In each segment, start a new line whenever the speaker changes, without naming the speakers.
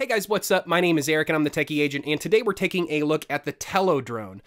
Hey guys, what's up? My name is Eric and I'm the Techy Agent, and today we're taking a look at the Tello drone.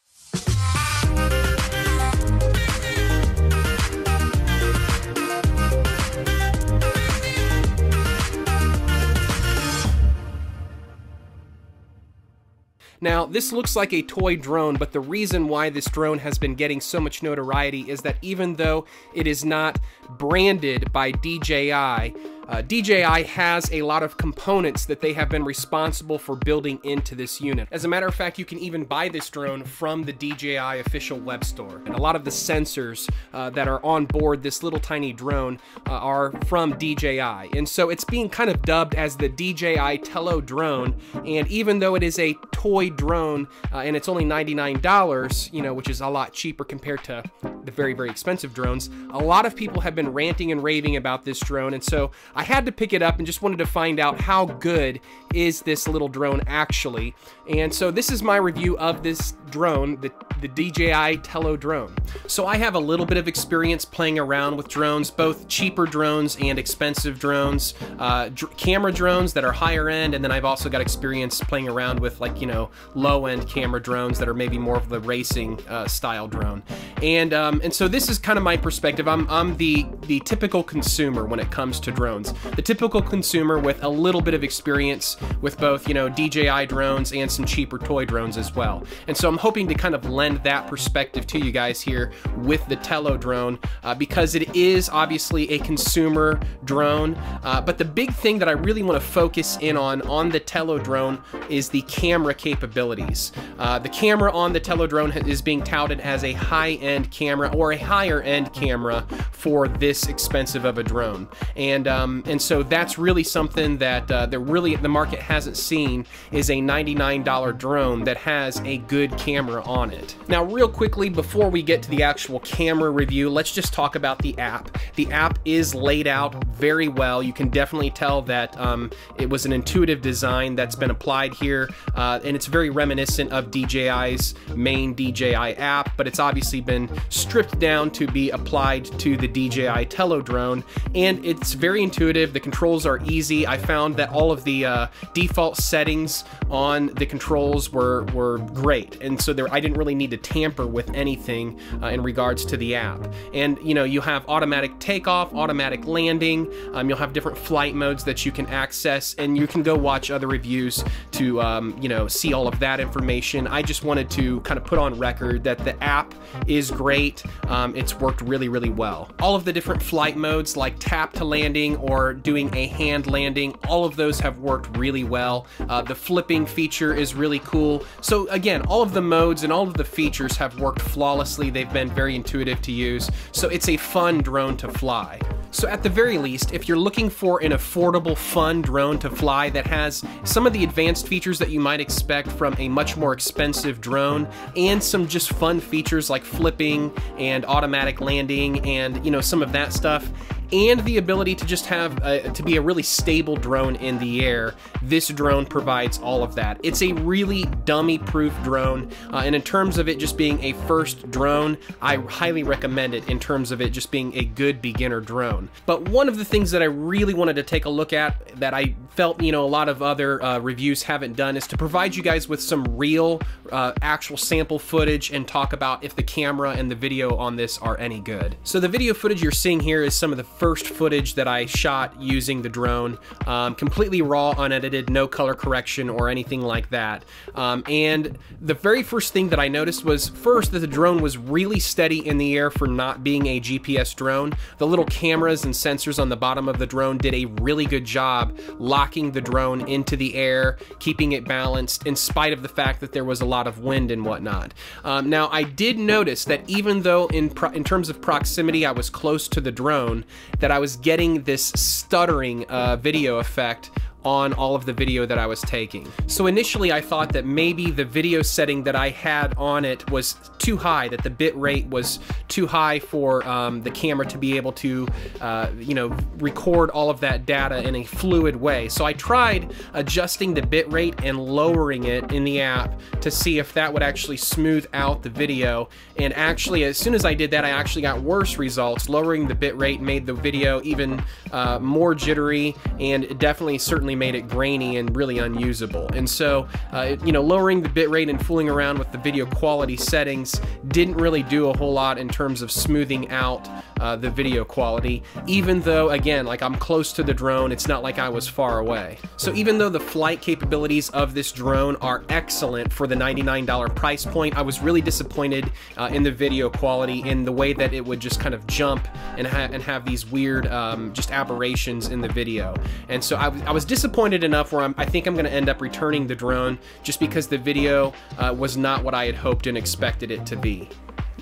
Now, this looks like a toy drone, but the reason why this drone has been getting so much notoriety is that even though it is not branded by DJI, uh, DJI has a lot of components that they have been responsible for building into this unit. As a matter of fact, you can even buy this drone from the DJI official web store. And a lot of the sensors uh, that are on board this little tiny drone uh, are from DJI. And so it's being kind of dubbed as the DJI Tello drone. And even though it is a toy drone uh, and it's only $99, you know, which is a lot cheaper compared to the very, very expensive drones, a lot of people have been ranting and raving about this drone. And so I had to pick it up and just wanted to find out how good is this little drone actually. And so this is my review of this drone, the, the DJI Tello drone. So I have a little bit of experience playing around with drones, both cheaper drones and expensive drones, uh, dr camera drones that are higher end, and then I've also got experience playing around with like, you know, low end camera drones that are maybe more of the racing uh, style drone. And um, and so this is kind of my perspective. I'm, I'm the, the typical consumer when it comes to drones. The typical consumer with a little bit of experience with both, you know, DJI drones and some cheaper toy drones as well. And so I'm hoping to kind of lend that perspective to you guys here with the Tello drone uh, because it is obviously a consumer drone. Uh, but the big thing that I really want to focus in on on the Tello drone is the camera capabilities. Uh, the camera on the Tello drone is being touted as a high-end camera or a higher-end camera for this expensive of a drone. And um, and so that's really something that uh, that really the market hasn't seen is a $99 drone that has a good camera on it. Now, real quickly before we get to the actual camera review, let's just talk about the app. The app is laid out very well. You can definitely tell that um, it was an intuitive design that's been applied here, uh, and it's very reminiscent of DJI's main DJI app, but it's obviously been stripped down to be applied to the DJI Tello drone, and it's very intuitive. The controls are easy. I found that all of the uh, default settings on the controls were were great, and so there I didn't really need to tamper with anything uh, in regards to the app. And you know, you have automatic takeoff, automatic landing. Um, you'll have different flight modes that you can access, and you can go watch other reviews to um, you know see all of that information. I just wanted to kind of put on record that the app is great. Um, it's worked really, really well. All of the different flight modes, like tap to landing or doing a hand landing, all of those have worked really well. Uh, the flipping feature is really cool. So again, all of the modes and all of the features have worked flawlessly. They've been very intuitive to use. So it's a fun drone to fly. So at the very least, if you're looking for an affordable, fun drone to fly that has some of the advanced features that you might expect from a much more expensive drone, and some just fun features like flipping and automatic landing and, you know, some of that stuff, and the ability to just have to be a really stable drone in the air. This drone provides all of that. It's a really dummy-proof drone, uh, and in terms of it just being a first drone, I highly recommend it in terms of it just being a good beginner drone. But one of the things that I really wanted to take a look at that I felt, you know, a lot of other uh, reviews haven't done is to provide you guys with some real, uh, actual sample footage and talk about if the camera and the video on this are any good. So the video footage you're seeing here is some of the first footage that I shot using the drone, um, completely raw, unedited, no color correction or anything like that. Um, and the very first thing that I noticed was first that the drone was really steady in the air for not being a GPS drone. The little cameras and sensors on the bottom of the drone did a really good job locking the drone into the air, keeping it balanced in spite of the fact that there was a lot of wind and whatnot. Um, now I did notice that even though in, in terms of proximity I was close to the drone, that I was getting this stuttering uh, video effect on all of the video that I was taking. So initially I thought that maybe the video setting that I had on it was too high, that the bit rate was too high for um, the camera to be able to, uh, you know, record all of that data in a fluid way. So I tried adjusting the bitrate and lowering it in the app to see if that would actually smooth out the video. And actually, as soon as I did that, I actually got worse results. Lowering the bitrate made the video even uh, more jittery and definitely certainly made it grainy and really unusable. And so, uh, you know, lowering the bitrate and fooling around with the video quality settings didn't really do a whole lot in terms of smoothing out uh, the video quality, even though, again, like I'm close to the drone, it's not like I was far away. So even though the flight capabilities of this drone are excellent for the $99 price point, I was really disappointed uh, in the video quality, in the way that it would just kind of jump and, ha and have these weird um, just aberrations in the video. And so I, was I was disappointed enough where I'm, I think I'm going to end up returning the drone just because the video uh, was not what I had hoped and expected it to be.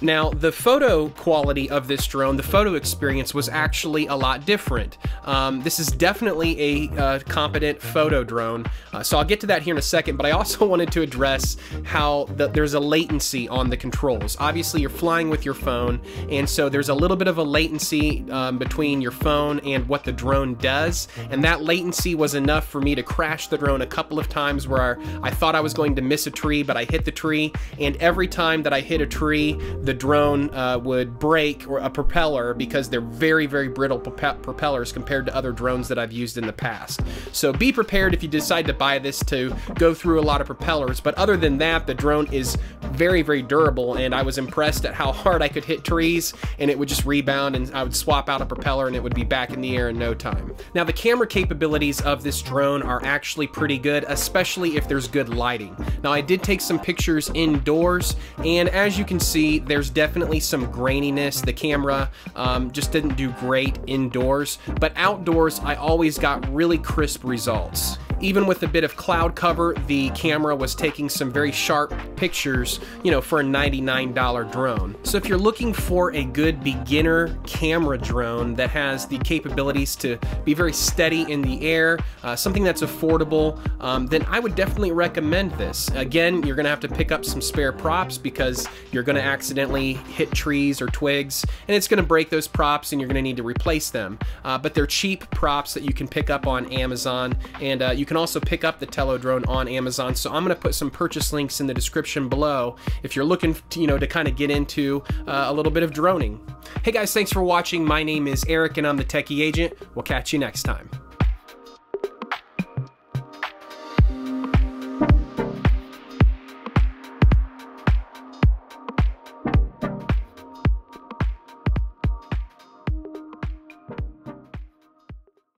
Now, the photo quality of this drone, the photo experience was actually a lot different. Um, this is definitely a uh, competent photo drone, uh, so I'll get to that here in a second, but I also wanted to address how the, there's a latency on the controls. Obviously, you're flying with your phone, and so there's a little bit of a latency um, between your phone and what the drone does, and that latency was enough for me to crash the drone a couple of times where I thought I was going to miss a tree, but I hit the tree, and every time that I hit a tree, the the drone uh, would break or a propeller because they're very, very brittle propellers compared to other drones that I've used in the past. So be prepared if you decide to buy this to go through a lot of propellers. But other than that, the drone is very, very durable. And I was impressed at how hard I could hit trees and it would just rebound and I would swap out a propeller and it would be back in the air in no time. Now, the camera capabilities of this drone are actually pretty good, especially if there's good lighting. Now, I did take some pictures indoors and as you can see, there's definitely some graininess. The camera um, just didn't do great indoors, but outdoors, I always got really crisp results. Even with a bit of cloud cover, the camera was taking some very sharp pictures, you know, for a $99 drone. So if you're looking for a good beginner camera drone that has the capabilities to be very steady in the air, uh, something that's affordable, um, then I would definitely recommend this. Again, you're gonna have to pick up some spare props because you're gonna accidentally hit trees or twigs, and it's gonna break those props and you're gonna need to replace them. Uh, but they're cheap props that you can pick up on Amazon, and uh, you can also pick up the Tello drone on Amazon. So I'm going to put some purchase links in the description below if you're looking, to, you know, to kind of get into uh, a little bit of droning. Hey guys, thanks for watching. My name is Eric and I'm the Techy Agent. We'll catch you next time.